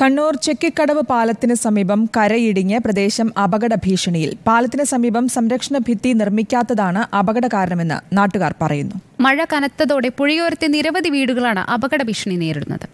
കണ്ണൂർ ചെക്കിക്കടവ് പാലത്തിന് സമീപം കരയിടിഞ്ഞ് പ്രദേശം അപകട ഭീഷണിയിൽ. പാലത്തിന് സമീപം സംരക്ഷണ ഭിത്തി നിർമ്മിക്കാത്തതാണ് അപകട കാരണമെന്ന് നാട്ടുകാർ പറയുന്നു. മഴ കനത്തതോടെ പുഴയോരത്തെ നിരവധി വീടുകളാണ് അപകട ഭീഷണി നേരിടുന്നത്.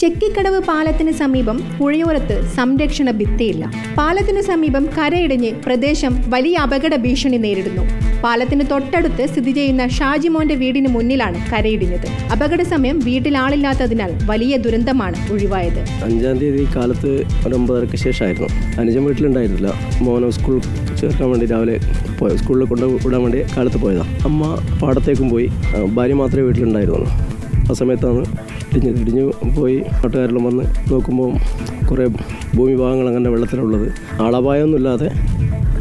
ചെക്കിക്കടവ് പാലത്തിന് സമീപം പുഴയോരത്ത് സംരക്ഷണ ഭിത്തിയില്ല. പാലത്തിനു സമീപം കരയിടിഞ്ഞ് പ്രദേശം വലിയ അപകട ഭീഷണി നേരിടുന്നു. പാലത്തിന് തൊട്ടടുത്ത് സ്ഥിതി ചെയ്യുന്ന ഷാജിമോന്റെ വീടിന് മുന്നിലാണ് കരയിടിഞ്ഞത്. അപകട സമയം വീട്ടിൽ ആളില്ലാത്തതിനാൽ വലിയ ദുരന്തമാണ് ഒഴിവായത്. അഞ്ചാം തീയതി കാലത്ത് ഒരു ശേഷമായിരുന്നു. അനുജൻ വീട്ടിലുണ്ടായിരുന്നില്ല. മോനെ സ്കൂൾ ചേർക്കാൻ വേണ്ടി രാവിലെ സ്കൂളിൽ കൊണ്ട് വിടാൻ വേണ്ടി കാലത്ത് പോയതാണ് അമ്മ പാടത്തേക്കും പോയി. ഭാര്യ മാത്രമേ വീട്ടിലുണ്ടായിരുന്നുള്ളൂ. ആ സമയത്താണ് ഇടിഞ്ഞ് ഇടിഞ്ഞ് പോയി നാട്ടുകാരെല്ലാം വന്ന് നോക്കുമ്പോൾ കുറേ ഭൂമി ഭാഗങ്ങൾ അങ്ങനെ വെള്ളത്തിലുള്ളത്. ആളപായമൊന്നുമില്ലാതെ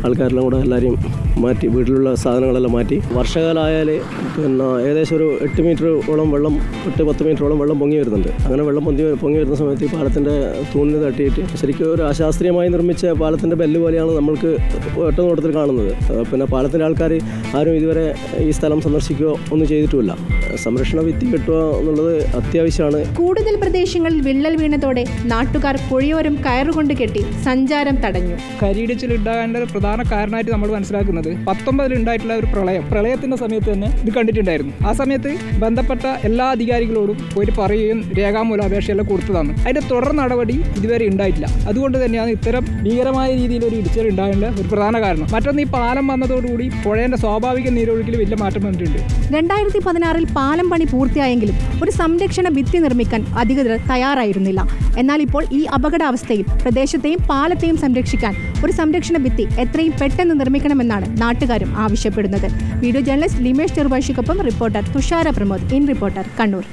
ആൾക്കാരെല്ലാം കൂടെ എല്ലാവരെയും മാറ്റി വീട്ടിലുള്ള സാധനങ്ങളെല്ലാം മാറ്റി. വർഷകാലമായാൽ പിന്നെ ഏകദേശം ഒരു എട്ട് ഓളം വെള്ളം എട്ട് പത്ത് മീറ്ററോളം വെള്ളം പൊങ്ങി വരുന്നുണ്ട്. അങ്ങനെ വെള്ളം പൊന്തി പൊങ്ങി വരുന്ന സമയത്ത് ഈ പാലത്തിന്റെ തൂണിന് തട്ടിയിട്ട് ശരിക്കും ഒരു അശാസ്ത്രീയമായി നിർമ്മിച്ച പാലത്തിന്റെ ബെല്ല് പോലെയാണ് നമ്മൾക്ക് ഒറ്റ നോട്ടത്തിൽ കാണുന്നത്. പിന്നെ പാലത്തിന്റെ ആൾക്കാർ ആരും ഇതുവരെ ഈ സ്ഥലം സന്ദർശിക്കുകയോ ഒന്നും ചെയ്തിട്ടുമില്ല. സംരക്ഷണ വിത്തി കിട്ടുക എന്നുള്ളത് അത്യാവശ്യമാണ്. കൂടുതൽ പ്രദേശങ്ങളിൽ വിള്ളൽ വീണതോടെ നാട്ടുകാർ പുഴയോരം കയറുകൊണ്ട് കെട്ടി സഞ്ചാരം തടഞ്ഞു. കരിയിടിച്ചിൽ ഉണ്ടാകേണ്ട ഒരു പ്രധാന കാരണമായിട്ട് നമ്മൾ മനസ്സിലാക്കുന്നത് പത്തൊമ്പതിൽ ഉണ്ടായിട്ടുള്ള ഒരു പ്രളയം. പ്രളയത്തിന്റെ സമയത്ത് തന്നെ ഇത് കണ്ടിട്ടുണ്ടായിരുന്നു. ആ സമയത്ത് ബന്ധപ്പെട്ട എല്ലാ അധികാരികളോടും പോയിട്ട് പറയുകയും രേഖാമൂലം അപേക്ഷയെല്ലാം കൊടുത്തതാണ്. അതിന്റെ തുടർ നടപടി ഇതുവരെ ഉണ്ടായിട്ടില്ല. അതുകൊണ്ട് തന്നെയാണ് ഇത്തരം ഭീകരമായ രീതിയിൽ ഒരു ഇടിച്ചിൽ ഉണ്ടാകേണ്ട ഒരു പ്രധാന കാരണം. മറ്റൊന്ന് ഈ പാലം വന്നതോടുകൂടി പുഴയുടെ സ്വാഭാവിക നീരൊഴുക്കിൽ വലിയ മാറ്റം വന്നിട്ടുണ്ട്. രണ്ടായിരത്തി പതിനാറിൽ പാലം പണി പൂർത്തിയായെങ്കിലും ഒരു സംരക്ഷണ ഭിത്തി നിർമ്മിക്കാൻ അധികൃതർ തയ്യാറായിരുന്നില്ല. എന്നാൽ ഇപ്പോൾ ഈ അപകടാവസ്ഥയിൽ പ്രദേശത്തെയും പാലത്തെയും സംരക്ഷിക്കാൻ ഒരു സംരക്ഷണ ഭിത്തി എത്രയും പെട്ടെന്ന് നിർമ്മിക്കണമെന്നാണ് നാട്ടുകാരും ആവശ്യപ്പെടുന്നത്. Video journalist Limesh ചെറുഭാഷിക്കൊപ്പം reporter Thushara Pramod. In reporter Kannur.